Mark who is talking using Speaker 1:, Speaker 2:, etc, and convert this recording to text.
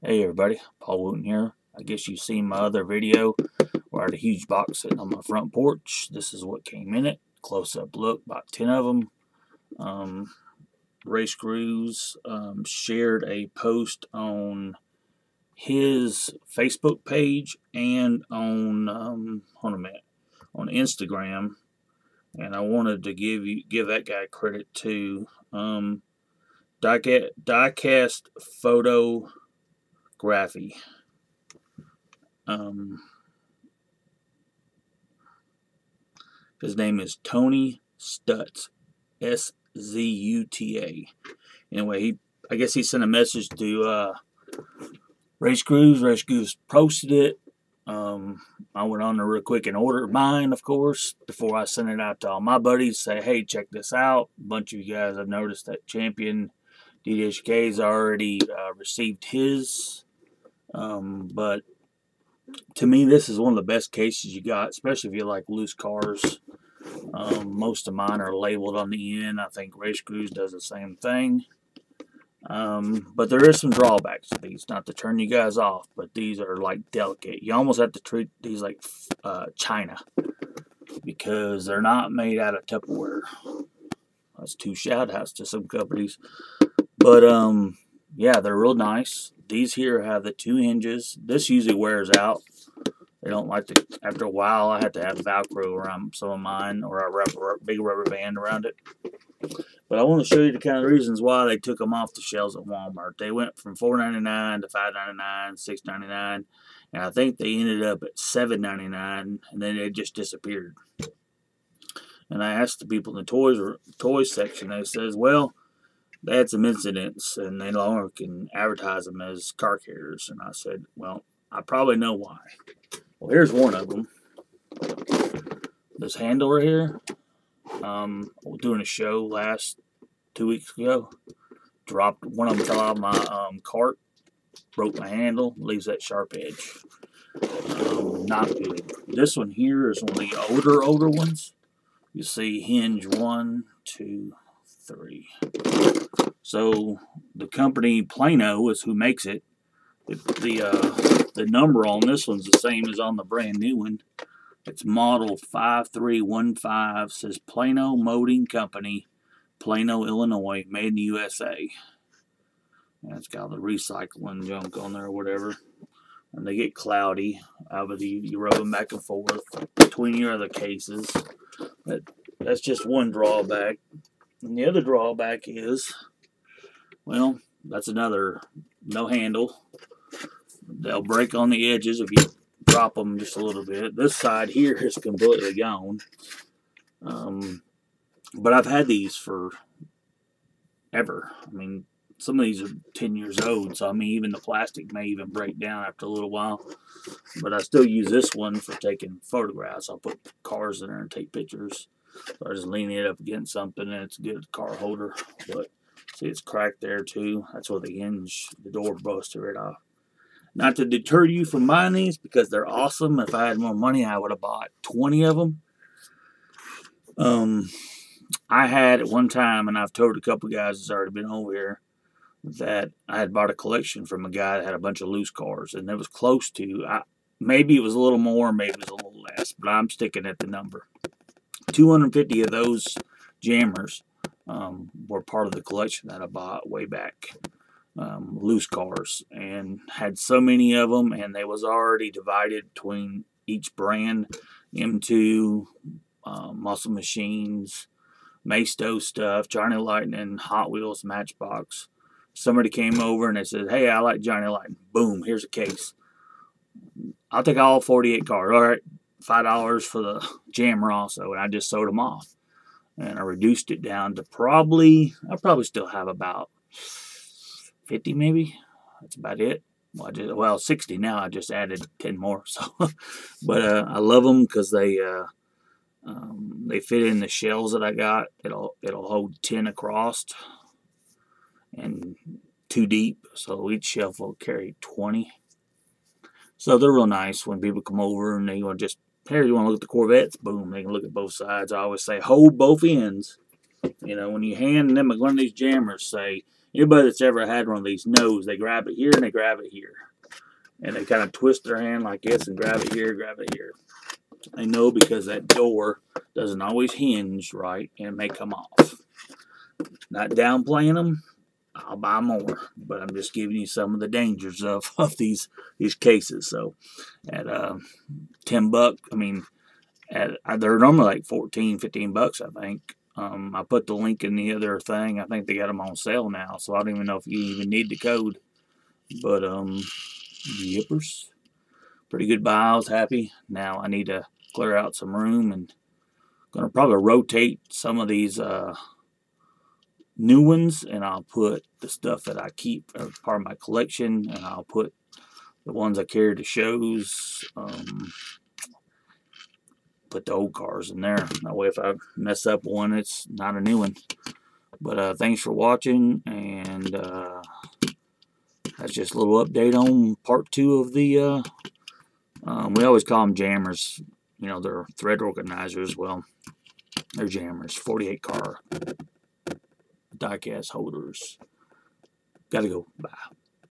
Speaker 1: Hey everybody, Paul Wooten here. I guess you've seen my other video where I had a huge box sitting on my front porch. This is what came in it. Close up look, about 10 of them. Um, Racegrooves um, shared a post on his Facebook page and on, um, hold a minute, on Instagram. And I wanted to give you give that guy credit too. Um, diecast photo Graphy. Um, his name is Tony Stutz, S Z U T A. Anyway, he I guess he sent a message to uh, Racegrooves. Ray Screws posted it. Um, I went on there real quick and ordered mine, of course, before I sent it out to all my buddies. Say, hey, check this out. A bunch of you guys have noticed that Champion DDHK has already uh, received his um, but to me, this is one of the best cases you got, especially if you like loose cars. Um, most of mine are labeled on the end. I think Racegrooves does the same thing. Um, but there is some drawbacks to these, not to turn you guys off, but these are like delicate. You almost have to treat these like uh, China because they're not made out of Tupperware. That's two shout outs to some companies. But um, yeah, they're real nice. These here have the two hinges. This usually wears out. They don't like to, after a while, I have to have Velcro around some of mine or a rubber, big rubber band around it. But I want to show you the kind of reasons why they took them off the shelves at Walmart. They went from $4.99 to $5.99, $6.99, and I think they ended up at $7.99, and then they just disappeared. And I asked the people in the toys toys section, they says, well, they had some incidents and they no longer can advertise them as car carriers. And I said, well, I probably know why. Well, here's one of them. This handle right here. Um, doing a show last two weeks ago. Dropped one fell out of my um, cart. Broke my handle. Leaves that sharp edge. Um, not good. This one here is one of the older, older ones. You see hinge one, two, three. So the company Plano is who makes it. The the, uh, the number on this one's the same as on the brand new one. It's model 5315. Says Plano Molding Company, Plano, Illinois, made in the USA. And it's got the recycling junk on there or whatever. And they get cloudy. Obviously, you rub them back and forth between your other cases. But that's just one drawback. And the other drawback is, well, that's another no handle. They'll break on the edges if you drop them just a little bit. This side here is completely gone. Um, but I've had these for ever. I mean, some of these are 10 years old, so I mean, even the plastic may even break down after a little while. But I still use this one for taking photographs. I'll put cars in there and take pictures. So I just lean it up against something and it's a good car holder. But see, it's cracked there too. That's where the hinge, the door busted right off. Not to deter you from buying these because they're awesome. If I had more money, I would have bought 20 of them. Um, I had at one time, and I've told a couple guys that's already been over here, that I had bought a collection from a guy that had a bunch of loose cars, and it was close to, I, maybe it was a little more, maybe it was a little less, but I'm sticking at the number. 250 of those jammers um, were part of the collection that I bought way back. Um, loose cars and had so many of them and they was already divided between each brand M2 uh, muscle machines Maisto stuff Johnny Lightning Hot Wheels Matchbox. Somebody came over and they said hey I like Johnny Lightning. Boom here's a case. I'll take all 48 cars. All right five dollars for the jammer also, and I just sold them off. And I reduced it down to probably I probably still have about fifty maybe. That's about it. Well, just, well, sixty now. I just added ten more. So, but uh, I love them because they uh, um, they fit in the shells that I got. It'll it'll hold ten across and two deep. So each shelf will carry twenty. So they're real nice when people come over and they want to just here, you want to look at the Corvettes? Boom, they can look at both sides. I always say, hold both ends. You know, when you hand them one of these jammers, say, anybody that's ever had one of these knows they grab it here and they grab it here. And they kind of twist their hand like this and grab it here, grab it here. I know because that door doesn't always hinge right and it may come off. Not downplaying them, I'll buy more, but I'm just giving you some of the dangers of, of these these cases. So at uh, 10 bucks, I mean, at uh, they're normally like 14, 15 bucks, I think. Um, I put the link in the other thing. I think they got them on sale now, so I don't even know if you even need the code. But um, yippers, pretty good buy. I was happy. Now I need to clear out some room and gonna probably rotate some of these uh, new ones and I'll put the stuff that I keep as part of my collection and I'll put the ones I carry to shows um, put the old cars in there. That way if I mess up one it's not a new one. But uh, thanks for watching and uh, that's just a little update on part two of the uh, um, we always call them jammers. You know they're thread organizers well. They're jammers 48 car diecast holders. Gotta go. Bye.